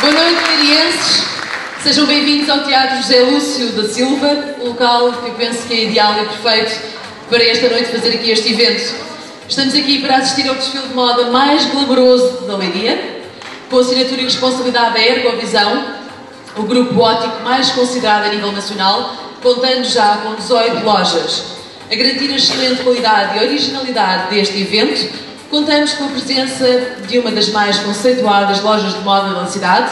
Boa noite, marienses. Sejam bem-vindos ao Teatro José Lúcio da Silva, o local que eu penso que é ideal e perfeito para esta noite fazer aqui este evento. Estamos aqui para assistir ao desfile de moda mais glamouroso da Leiria, com assinatura e responsabilidade da Ergovisão, o grupo ótico mais considerado a nível nacional, contando já com 18 lojas. A garantir a excelente qualidade e originalidade deste evento, contamos com a presença de uma das mais conceituadas lojas de moda da cidade,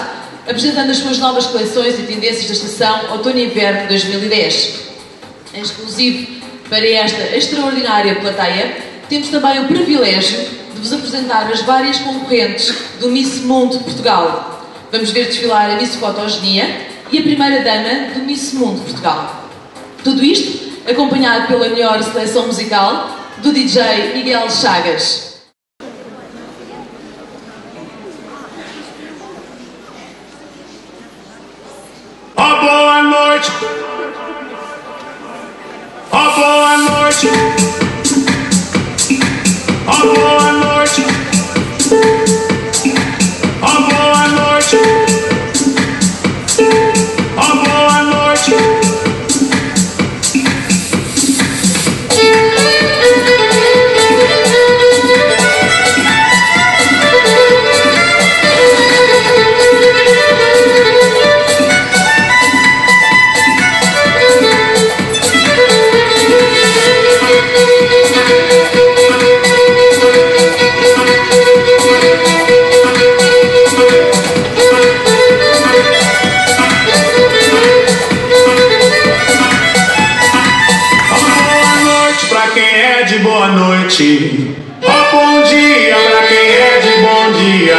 apresentando as suas novas coleções e tendências da estação Outono e Inverno 2010. Em exclusivo para esta extraordinária plateia, temos também o privilégio de vos apresentar as várias concorrentes do Miss Mundo Portugal. Vamos ver desfilar a Miss Fotogenia e a primeira dama do Miss Mundo Portugal. Tudo isto acompanhado pela melhor seleção musical do DJ Miguel Chagas. Pra quem é de boa noite. Ó bom dia pra quem é de bom dia.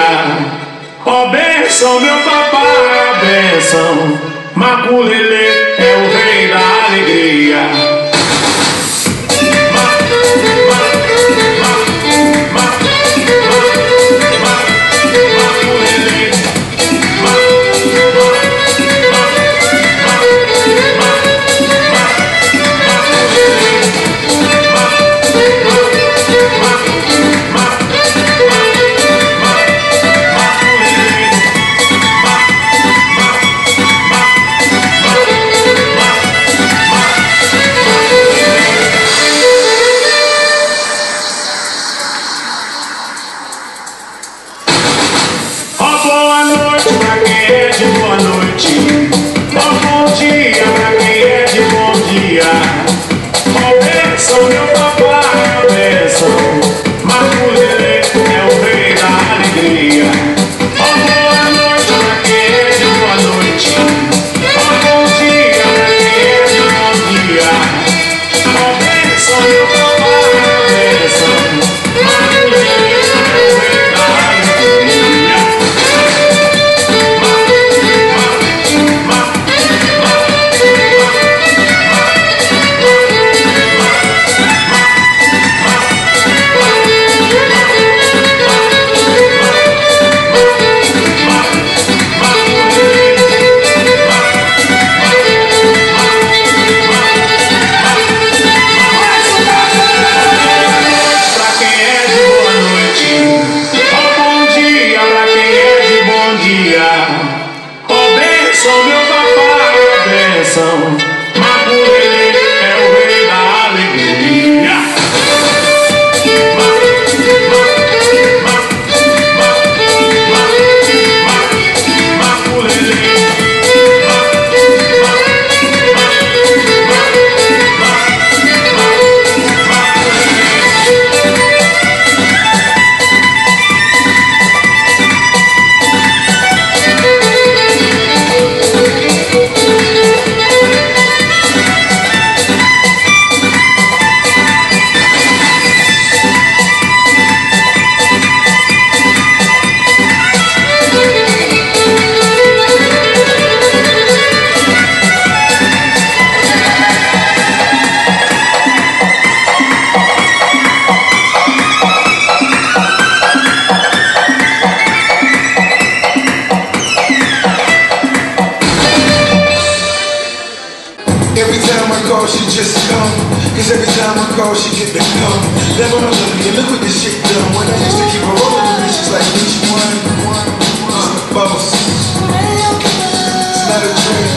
Ó benção, meu papai, a benção. Maculele é o rei da alegria. Oh. go, she just come. Cause every time I call, she get the come Never on me, and look what this shit done. When I used to keep her rolling with she's like each one, one, one. Bubbles It's not a dream